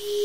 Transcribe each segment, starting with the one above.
you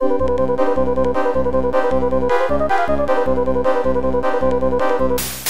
Thank you.